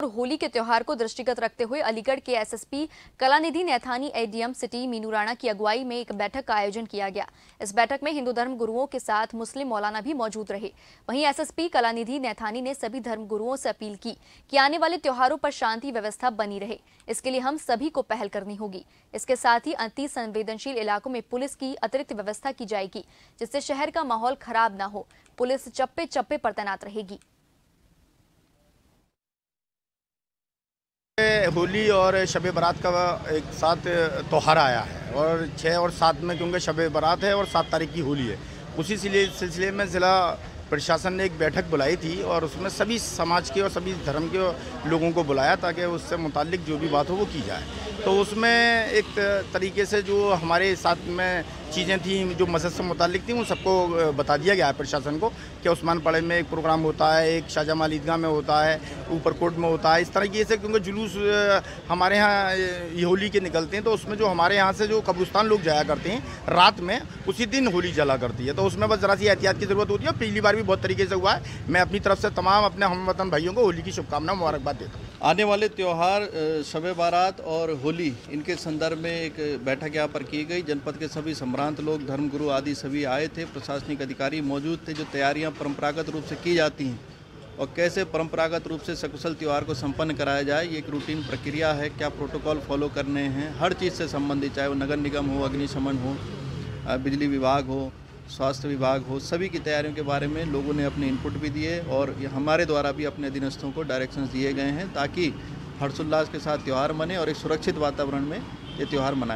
और होली के त्योहार को दृष्टिगत रखते हुए अलीगढ़ के SSP Kalanidhi Naithani ADM city Meenu Rana की अगुवाई में एक बैठक का आयोजन किया गया। इस बैठक में हिंदू धर्म गुरुओं के साथ मुस्लिम मौलाना भी मौजूद रहे। वहीं एसएसपी कलानिधि नैथानी ने सभी धर्म गुरुओं से अपील की कि आने वाले त्योहारों पर शांति व्यवस्था बनी रहे। इसके लिए हम सभी को पहल करनी होगी। इसके साथ ही अति संवेदनशील इलाकों में पुलिस की अतिरिक्त व्यवस्था की जाएगी, जिससे शहर का माहौल खराब न हो। पुलिस चप्पे चप्पे पर तैनात रहेगी। होली और शब बारात का एक साथ त्यौहार आया है और छः और सात में क्योंकि शब बारात है और सात तारीख की होली है। उसी सिलसिले में ज़िला प्रशासन ने एक बैठक बुलाई थी और उसमें सभी समाज के और सभी धर्म के लोगों को बुलाया ताकि उससे मुतल जो भी बात हो वो की जाए। तो उसमें एक तरीके से जो हमारे साथ में चीज़ें थी, जो मस्जिद से मुतल थी, उन सबको बता दिया गया है प्रशासन को कि उस्मान पड़े में एक प्रोग्राम होता है, एक शाहजहाँ ईदगाह में होता है, ऊपर कोट में होता है। इस तरीके से क्योंकि जुलूस हमारे यहाँ होली के निकलते हैं तो उसमें जो हमारे यहाँ से जो कब्रिस्तान लोग जाया करते हैं, रात में, उसी दिन होली जला करती है। तो उसमें बस ज़रा सी एहतियात की ज़रूरत होती है पिछली बार भी बहुत तरीके से हुआ है। मैं अपनी तरफ़ से तमाम अपने हम वतन भाइयों को होली की शुभकामना मुबारकबाद देता हूँ। आने वाले त्यौहार शब बारात और होली, इनके संदर्भ में एक बैठक यहाँ पर की गई। जनपद के सभी सम्रांत लोग धर्मगुरु आदि सभी आए थे। प्रशासनिक अधिकारी मौजूद थे, जो तैयारियाँ परंपरागत रूप से की जाती हैं। और कैसे परंपरागत रूप से सकुशल त्यौहार को संपन्न कराया जाए, ये एक रूटीन प्रक्रिया है। क्या प्रोटोकॉल फॉलो करने हैं? हर चीज़ से संबंधित, चाहे वो नगर निगम हो अग्निशमन हो बिजली विभाग हो, स्वास्थ्य विभाग हो, सभी की तैयारियों के बारे में लोगों ने अपने इनपुट भी दिए और हमारे द्वारा भी अपने अधीनस्थों को डायरेक्शंस दिए गए हैं, ताकि हर्षोल्लास के साथ त्यौहार मने और एक सुरक्षित वातावरण में ये त्यौहार मनाए।